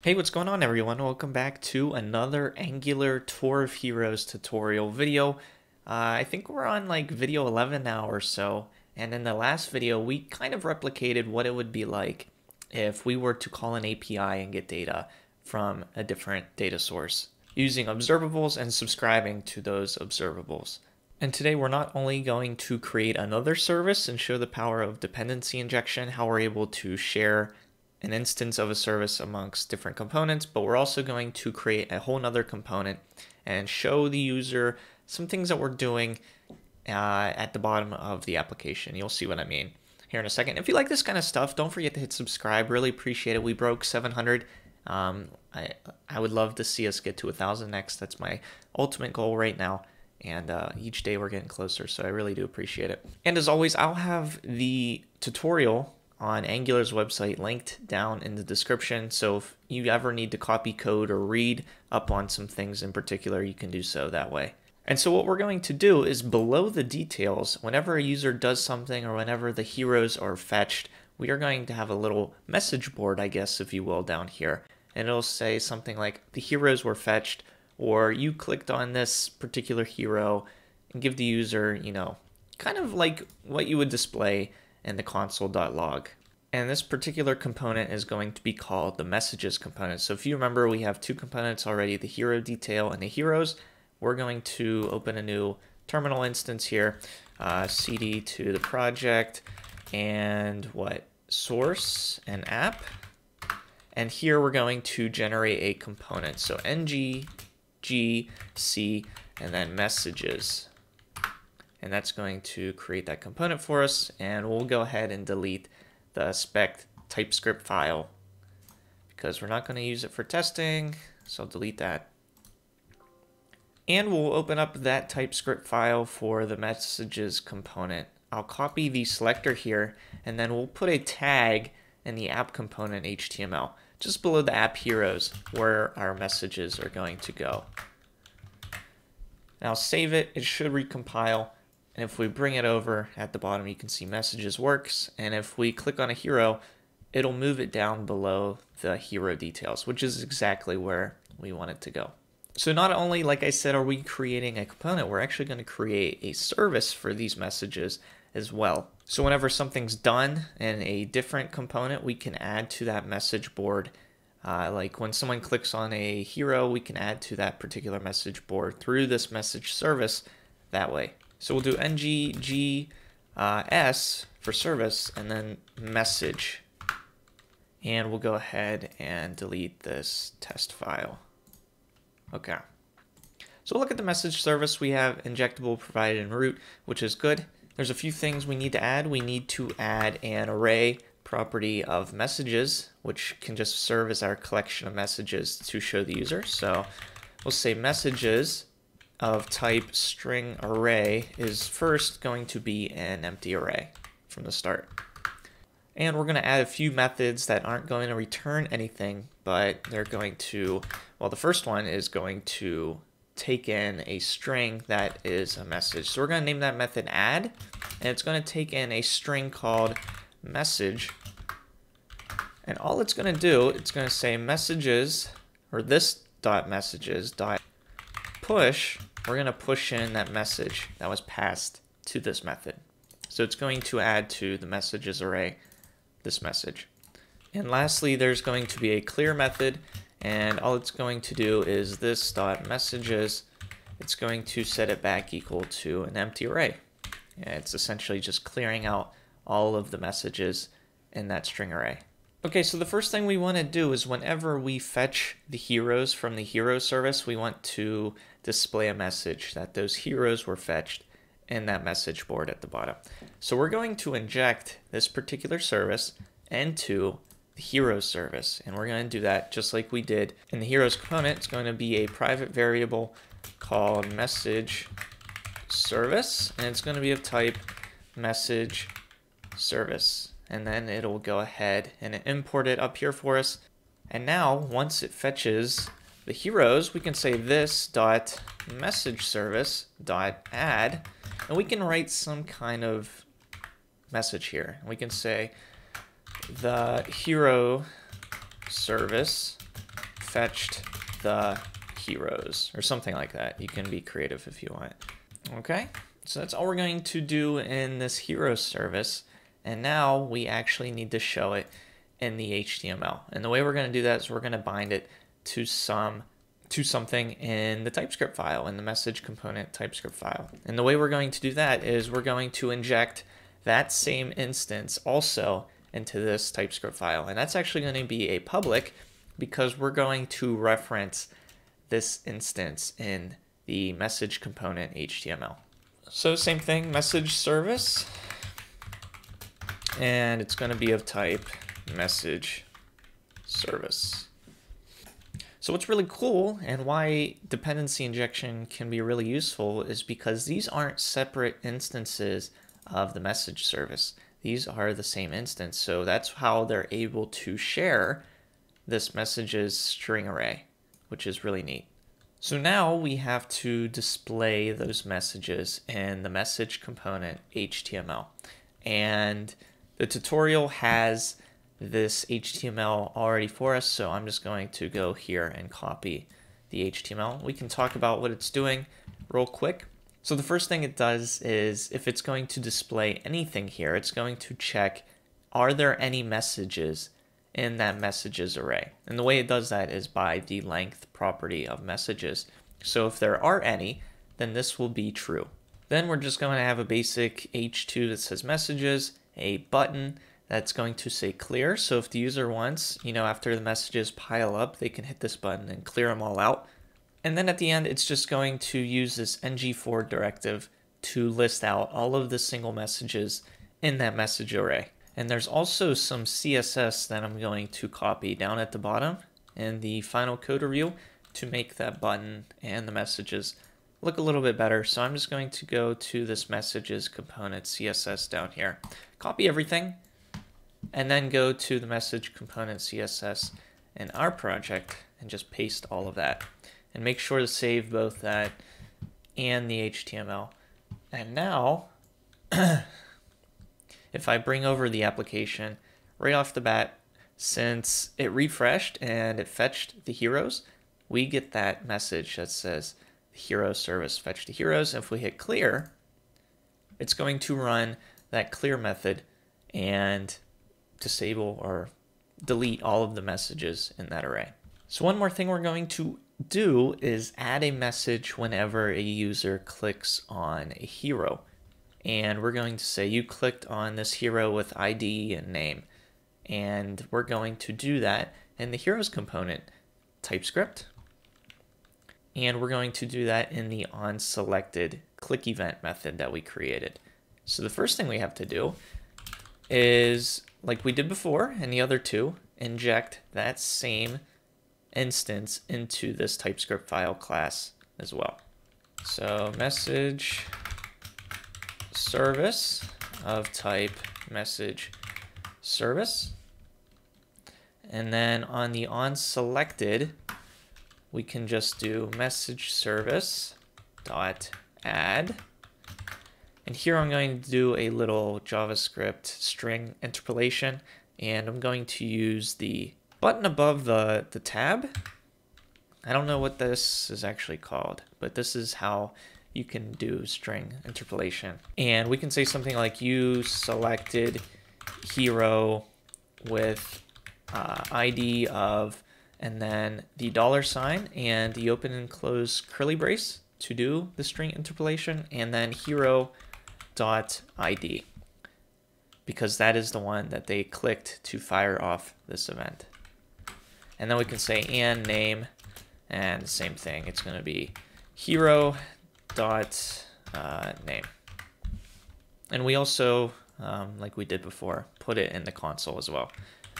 Hey, what's going on everyone? Welcome back to another Angular Tour of Heroes tutorial video. Uh, I think we're on like video 11 now or so, and in the last video we kind of replicated what it would be like if we were to call an API and get data from a different data source using observables and subscribing to those observables. And today we're not only going to create another service and show the power of dependency injection, how we're able to share an instance of a service amongst different components, but we're also going to create a whole nother component and show the user some things that we're doing uh, at the bottom of the application. You'll see what I mean here in a second. If you like this kind of stuff, don't forget to hit subscribe. Really appreciate it. We broke 700. Um, I, I would love to see us get to a thousand next. That's my ultimate goal right now. And uh, each day we're getting closer, so I really do appreciate it. And as always, I'll have the tutorial on Angular's website linked down in the description. So if you ever need to copy code or read up on some things in particular, you can do so that way. And so what we're going to do is below the details, whenever a user does something or whenever the heroes are fetched, we are going to have a little message board, I guess, if you will, down here. And it'll say something like the heroes were fetched or you clicked on this particular hero and give the user, you know, kind of like what you would display and the console.log. And this particular component is going to be called the messages component. So if you remember, we have two components already, the hero detail and the heroes. We're going to open a new terminal instance here, uh, cd to the project and what source and app. And here we're going to generate a component. So ng, g, c, and then messages and that's going to create that component for us. And we'll go ahead and delete the spec TypeScript file because we're not going to use it for testing. So I'll delete that. And we'll open up that TypeScript file for the messages component. I'll copy the selector here and then we'll put a tag in the app component HTML just below the app heroes where our messages are going to go. Now save it. It should recompile and if we bring it over at the bottom, you can see messages works. And if we click on a hero, it'll move it down below the hero details, which is exactly where we want it to go. So not only, like I said, are we creating a component, we're actually going to create a service for these messages as well. So whenever something's done in a different component, we can add to that message board. Uh, like when someone clicks on a hero, we can add to that particular message board through this message service that way. So we'll do ngg uh, s for service and then message. And we'll go ahead and delete this test file. Okay. So look at the message service. We have injectable provided in root, which is good. There's a few things we need to add. We need to add an array property of messages, which can just serve as our collection of messages to show the user. So we'll say messages of type string array is first going to be an empty array from the start. And we're going to add a few methods that aren't going to return anything, but they're going to, well, the first one is going to take in a string that is a message. So we're going to name that method add, and it's going to take in a string called message. And all it's going to do, it's going to say messages, or this dot messages dot push we're going to push in that message that was passed to this method. So it's going to add to the messages array this message. And lastly, there's going to be a clear method, and all it's going to do is this dot messages. It's going to set it back equal to an empty array. And it's essentially just clearing out all of the messages in that string array. Okay, so the first thing we want to do is whenever we fetch the heroes from the hero service, we want to display a message that those heroes were fetched in that message board at the bottom. So we're going to inject this particular service into the heroes service. And we're going to do that just like we did in the heroes component. It's going to be a private variable called message service. And it's going to be of type message service and then it'll go ahead and import it up here for us. And now, once it fetches the heroes, we can say this dot message service dot add, and we can write some kind of message here. We can say the hero service fetched the heroes or something like that. You can be creative if you want. Okay, so that's all we're going to do in this hero service. And now we actually need to show it in the HTML. And the way we're going to do that is we're going to bind it to some to something in the TypeScript file, in the message component TypeScript file. And the way we're going to do that is we're going to inject that same instance also into this TypeScript file. And that's actually going to be a public because we're going to reference this instance in the message component HTML. So same thing, message service, and it's going to be of type message service. So what's really cool and why dependency injection can be really useful is because these aren't separate instances of the message service. These are the same instance. So that's how they're able to share this messages string array, which is really neat. So now we have to display those messages in the message component HTML. And the tutorial has this HTML already for us, so I'm just going to go here and copy the HTML. We can talk about what it's doing real quick. So the first thing it does is if it's going to display anything here, it's going to check are there any messages in that messages array. And the way it does that is by the length property of messages. So if there are any, then this will be true. Then we're just going to have a basic H2 that says messages, a button, that's going to say clear. So if the user wants, you know, after the messages pile up, they can hit this button and clear them all out. And then at the end, it's just going to use this ng-for directive to list out all of the single messages in that message array. And there's also some CSS that I'm going to copy down at the bottom in the final code review to make that button and the messages look a little bit better. So I'm just going to go to this messages component CSS down here, copy everything, and then go to the message component CSS in our project and just paste all of that and make sure to save both that and the HTML. And now, if I bring over the application right off the bat, since it refreshed and it fetched the heroes, we get that message that says hero service fetch the heroes. If we hit clear, it's going to run that clear method and disable or delete all of the messages in that array. So one more thing we're going to do is add a message whenever a user clicks on a hero. And we're going to say you clicked on this hero with ID and name. And we're going to do that in the heroes component TypeScript. And we're going to do that in the onSelected click event method that we created. So the first thing we have to do is like we did before and the other two, inject that same instance into this TypeScript file class as well. So message service of type message service. And then on the on selected, we can just do message service dot add and here I'm going to do a little JavaScript string interpolation, and I'm going to use the button above the, the tab. I don't know what this is actually called, but this is how you can do string interpolation. And we can say something like you selected hero with uh, ID of, and then the dollar sign and the open and close curly brace to do the string interpolation, and then hero dot ID because that is the one that they clicked to fire off this event. And then we can say and name and same thing. It's going to be hero dot uh, name. And we also, um, like we did before, put it in the console as well.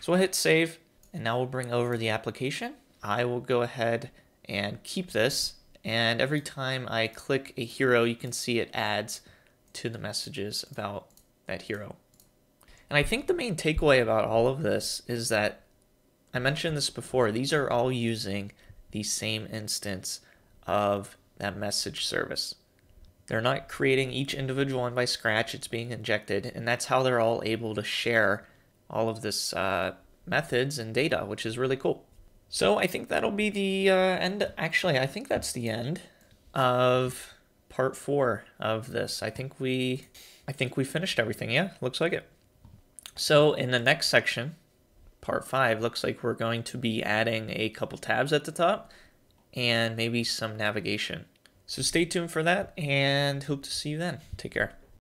So we'll hit save and now we'll bring over the application. I will go ahead and keep this and every time I click a hero you can see it adds to the messages about that hero. And I think the main takeaway about all of this is that I mentioned this before, these are all using the same instance of that message service. They're not creating each individual one by scratch, it's being injected, and that's how they're all able to share all of this uh, methods and data, which is really cool. So I think that'll be the uh, end. Actually, I think that's the end of part four of this. I think we, I think we finished everything. Yeah, looks like it. So in the next section, part five, looks like we're going to be adding a couple tabs at the top and maybe some navigation. So stay tuned for that and hope to see you then. Take care.